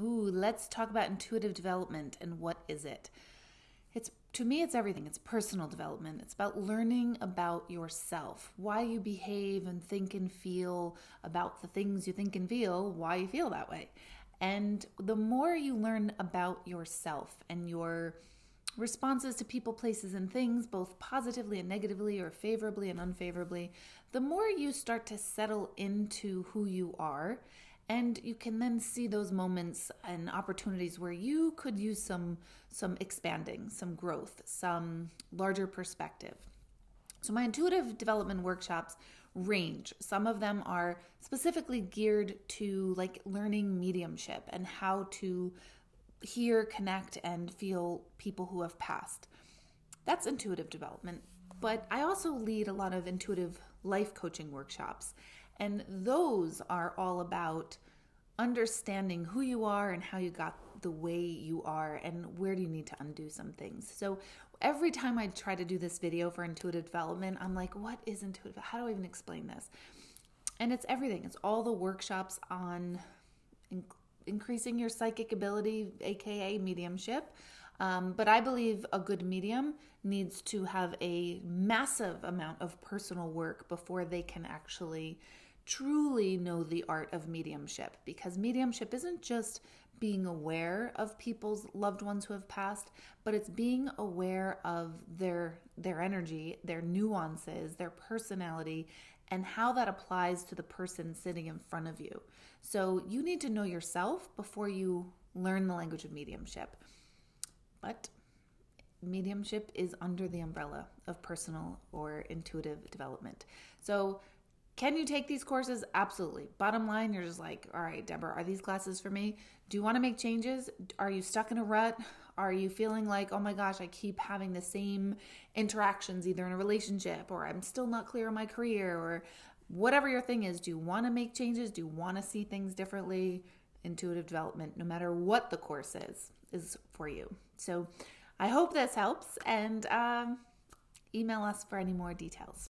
Ooh, let's talk about intuitive development and what is it? It's to me it's everything. It's personal development. It's about learning about yourself, why you behave and think and feel about the things you think and feel, why you feel that way. And the more you learn about yourself and your responses to people, places, and things, both positively and negatively, or favorably and unfavorably, the more you start to settle into who you are and you can then see those moments and opportunities where you could use some some expanding some growth some larger perspective. So my intuitive development workshops range. Some of them are specifically geared to like learning mediumship and how to hear connect and feel people who have passed. That's intuitive development. But i also lead a lot of intuitive life coaching workshops and those are all about understanding who you are and how you got the way you are and where do you need to undo some things. So every time I try to do this video for intuitive development, I'm like, what is intuitive? How do I even explain this? And it's everything. It's all the workshops on in- increasing your psychic ability, aka mediumship. Um, but I believe a good medium needs to have a massive amount of personal work before they can actually truly know the art of mediumship because mediumship isn't just being aware of people's loved ones who have passed but it's being aware of their their energy their nuances their personality and how that applies to the person sitting in front of you. So you need to know yourself before you learn the language of mediumship but mediumship is under the umbrella of personal or intuitive development so can you take these courses? Absolutely. Bottom line, you're just like, all right, Deborah, are these classes for me? Do you want to make changes? Are you stuck in a rut? Are you feeling like, oh my gosh, I keep having the same interactions either in a relationship or I'm still not clear on my career or whatever your thing is? Do you want to make changes? Do you want to see things differently? Intuitive development, no matter what the course is, is for you. So I hope this helps and um, email us for any more details.